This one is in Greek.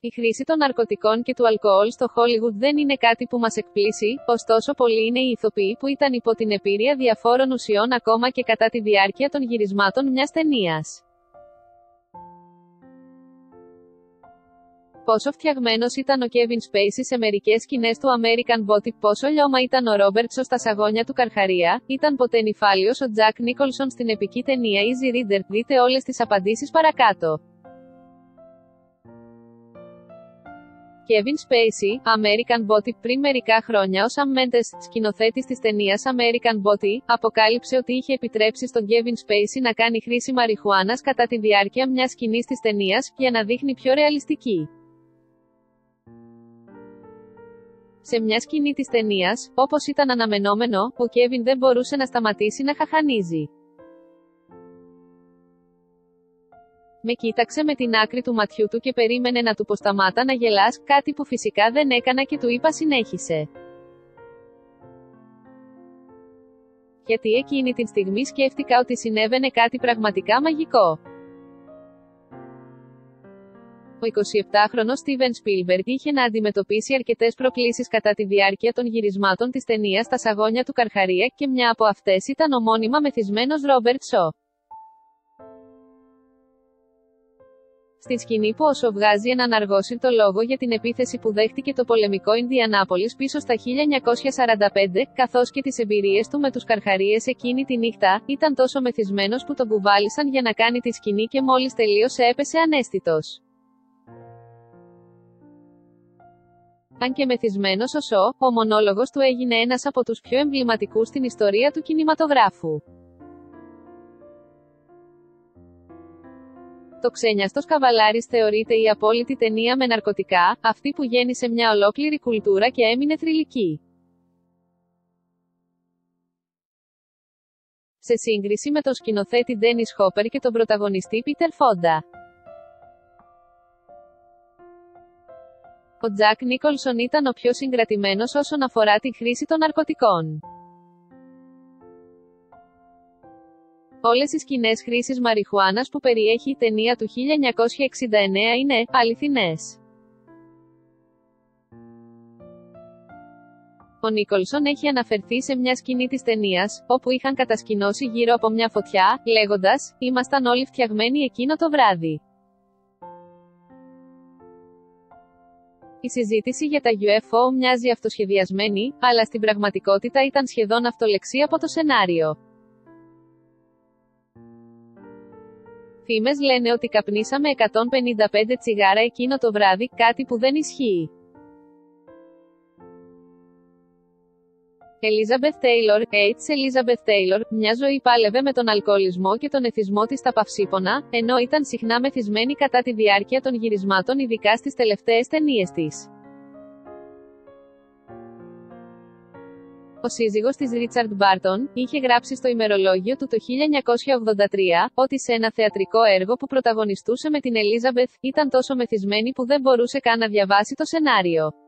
Η χρήση των ναρκωτικών και του αλκοόλ στο Hollywood δεν είναι κάτι που μας εκπλήσει, ωστόσο πολλοί είναι οι ηθοποιοί που ήταν υπό την επίρρεια διαφόρων ουσιών ακόμα και κατά τη διάρκεια των γυρισμάτων μιας ταινίας. Πόσο φτιαγμένος ήταν ο Kevin Spacey σε μερικές σκηνές του American Body, πόσο λιώμα ήταν ο Ρόμπερτσο στα σαγόνια του Καρχαρία, ήταν ποτέ νυφάλιος ο Jack Nicholson στην επική ταινία Easy Reader. Δείτε όλες τις απαντήσεις παρακάτω. Kevin Spacey, American Body, πριν μερικά χρόνια ο Sam Mendes, σκηνοθέτης της ταινίας American Body, αποκάλυψε ότι είχε επιτρέψει στον Kevin Spacey να κάνει χρήση μαριχουάνας κατά τη διάρκεια μιας σκηνής της ταινίας, για να δείχνει πιο ρεαλιστική. Σε μια σκηνή της ταινίας, όπως ήταν αναμενόμενο, ο Κέβιν δεν μπορούσε να σταματήσει να χαχανίζει. Με κοίταξε με την άκρη του ματιού του και περίμενε να του πω σταμάτα να γελάς, κάτι που φυσικά δεν έκανα και του είπα συνέχισε. Γιατί εκείνη την στιγμή σκέφτηκα ότι συνέβαινε κάτι πραγματικά μαγικό. Ο 27χρονος Steven Spielberg είχε να αντιμετωπίσει αρκετές προκλήσεις κατά τη διάρκεια των γυρισμάτων της ταινίας στα σαγόνια του Καρχαρία και μια από αυτές ήταν ο μόνιμα μεθυσμένος Ρόμπερτ Σο. Στη σκηνή που όσο βγάζει έναν αργόσυρτο λόγο για την επίθεση που δέχτηκε το πολεμικό Ινδιανάπολης πίσω στα 1945, καθώς και τις εμπειρίες του με τους καρχαρίες εκείνη τη νύχτα, ήταν τόσο μεθυσμένος που τον κουβάλισαν για να κάνει τη σκηνή και μόλις τελείωσε έπεσε ανέστητος. Αν και μεθυσμένος ο Σο, ο μονόλογος του έγινε ένας από τους πιο εμβληματικούς στην ιστορία του κινηματογράφου. Το ξένιαστος Καβαλάρης θεωρείται η απόλυτη ταινία με ναρκωτικά, αυτή που γέννησε μια ολόκληρη κουλτούρα και έμεινε θρηλυκή. Σε σύγκριση με τον σκηνοθέτη Ντένις Χόπερ και τον πρωταγωνιστή Πίτερ Φόντα. Ο Τζακ Νίκολσον ήταν ο πιο συγκρατημένος όσον αφορά τη χρήση των ναρκωτικών. Όλες οι σκηνές χρήσης μαριχουάνας που περιέχει η ταινία του 1969 είναι αληθινές. Ο Νίκολσον έχει αναφερθεί σε μια σκηνή της ταινίας, όπου είχαν κατασκηνώσει γύρω από μια φωτιά, λέγοντας «Ήμασταν όλοι φτιαγμένοι εκείνο το βράδυ». Η συζήτηση για τα UFO μοιάζει αυτοσχεδιασμένη, αλλά στην πραγματικότητα ήταν σχεδόν αυτολεξή από το σενάριο. Φήμες λένε ότι καπνίσαμε 155 τσιγάρα εκείνο το βράδυ, κάτι που δεν ισχύει. Elizabeth Taylor, H. Elizabeth Taylor, μια ζωή πάλευε με τον αλκοολισμό και τον εθισμό της στα παυσίπονα, ενώ ήταν συχνά μεθυσμένη κατά τη διάρκεια των γυρισμάτων ειδικά στις τελευταίες ταινίες της. Ο σύζυγος της Ρίτσαρντ Μπάρτον, είχε γράψει στο ημερολόγιο του το 1983, ότι σε ένα θεατρικό έργο που πρωταγωνιστούσε με την Ελίζαμπεθ, ήταν τόσο μεθυσμένη που δεν μπορούσε καν να διαβάσει το σενάριο.